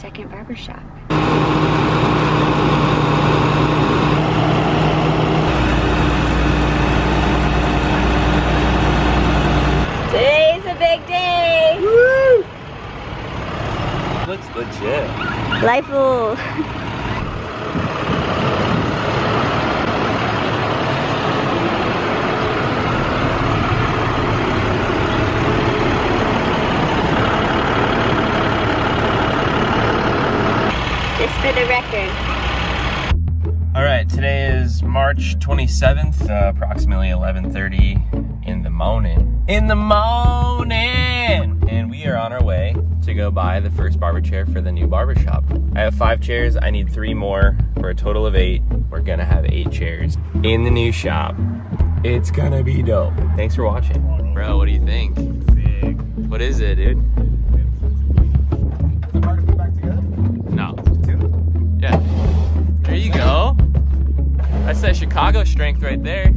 second barber shop. Today's a big day. Woo! Looks legit. Life for the record. All right, today is March 27th, uh, approximately 11:30 in the morning. In the morning, and we are on our way to go buy the first barber chair for the new barber shop. I have five chairs. I need three more for a total of eight. We're gonna have eight chairs in the new shop. It's gonna be dope. Thanks for watching, bro. What do you think? What is it, dude? Chicago strength right there.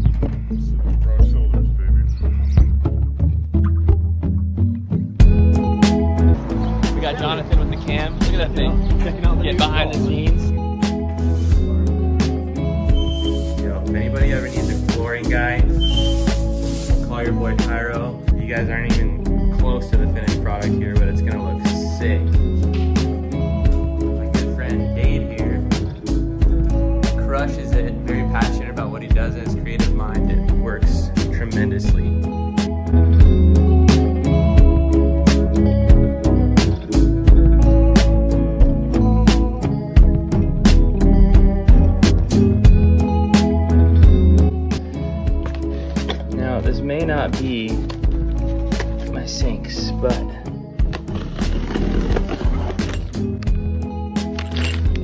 We got Jonathan with the cam. Look at that thing. Get behind the scenes. Yo, if anybody ever needs a flooring guy, call your boy Tyro. You guys aren't even close to the finished product here, but it's gonna look may not be my sinks, but.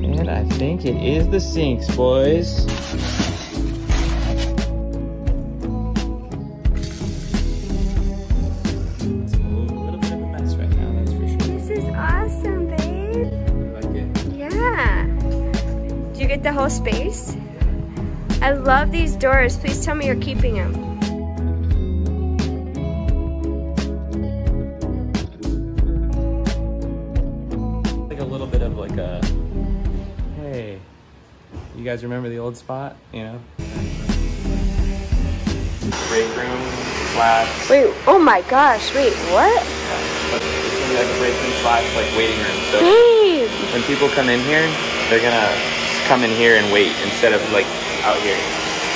And I think it is the sinks, boys. The whole space? I love these doors. Please tell me you're keeping them. Like a hey you guys remember the old spot you know break room slash Wait, oh my gosh, wait, what? it's gonna be like a break room slash like waiting room so Babe! when people come in here they're gonna come in here and wait instead of like out here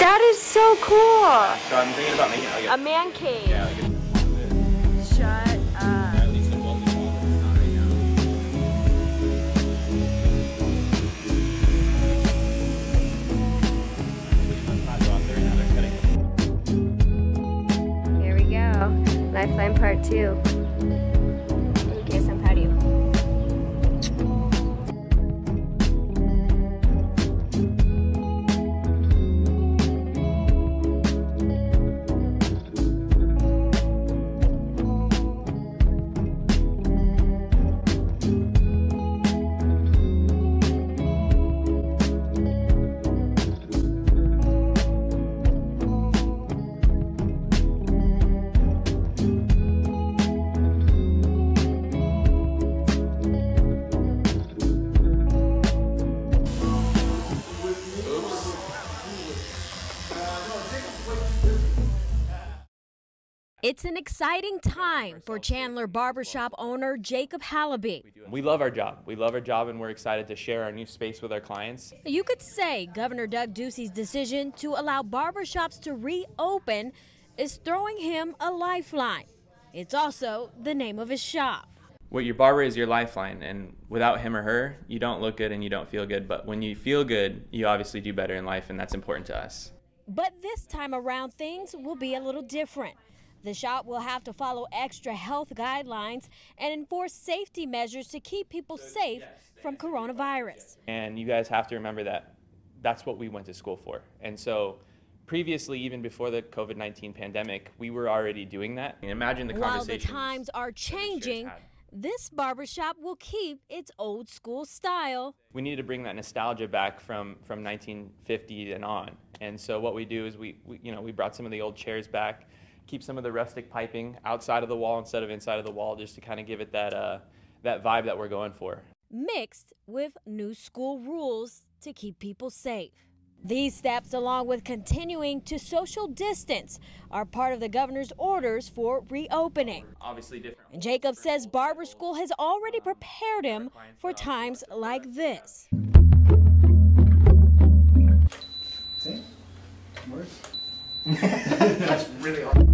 That is so cool! so i'm thinking about making it like A man cave. yeah like Lifeline It's an exciting time for Chandler Barbershop owner Jacob Hallaby. we love our job we love our job and we're excited to share our new space with our clients You could say Governor Doug Ducey's decision to allow barbershops to reopen is throwing him a lifeline. It's also the name of his shop. what your barber is your lifeline and without him or her you don't look good and you don't feel good but when you feel good you obviously do better in life and that's important to us But this time around, things will be a little different. The shop will have to follow extra health guidelines and enforce safety measures to keep people safe from coronavirus. and you guys have to remember that that's what we went to school for and so previously even before the covid-19 pandemic we were already doing that imagine the While the times are changing, this barbershop will keep its old school style. we needed to bring that nostalgia back from from 1950 and on. And so what we do is we, we you know we brought some of the old chairs back, keep some of the rustic piping outside of the wall instead of inside of the wall, just to kind of give it that uh, that vibe that we're going for. Mixed with new school rules to keep people safe. These steps, along with continuing to social distance, are part of the governor's orders for reopening. Obviously different. And Jacob says Barber School has already prepared him for times like this. See? Works. That's really hard.